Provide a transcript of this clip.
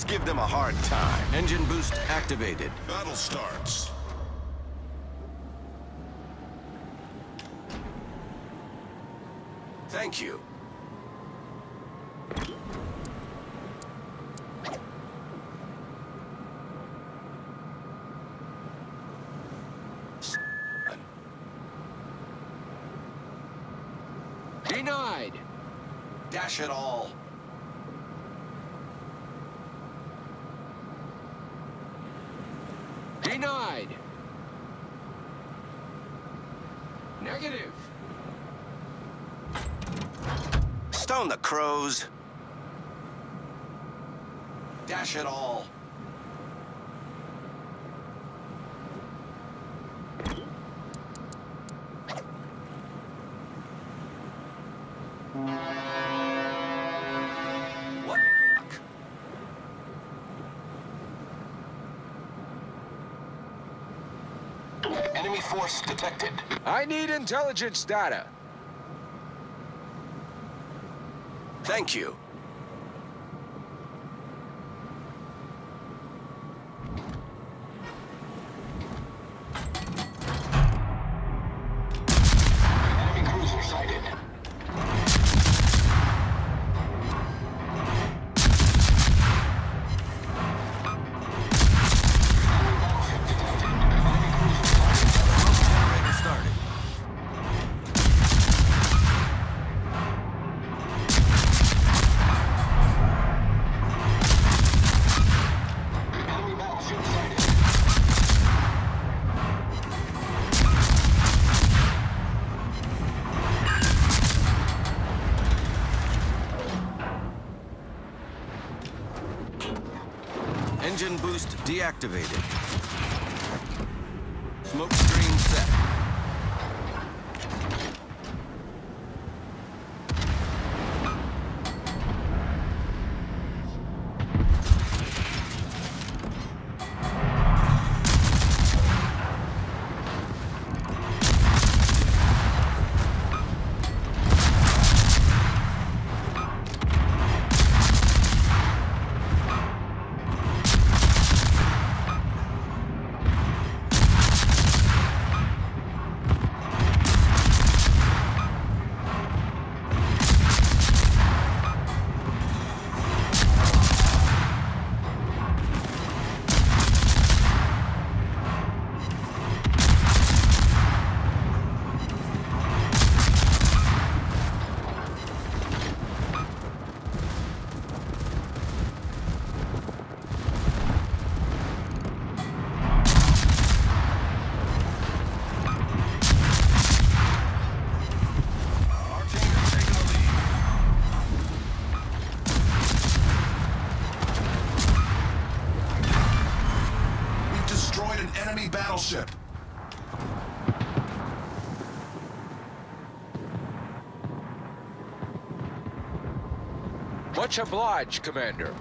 Let's give them a hard time. Engine boost activated. Battle starts. Thank you. Denied. Dash it all. Denied. Negative. Stone the crows. Dash it all. Enemy force detected. I need intelligence data. Thank you. Engine boost deactivated. Smoke screen set. An enemy battleship. Much obliged, Commander.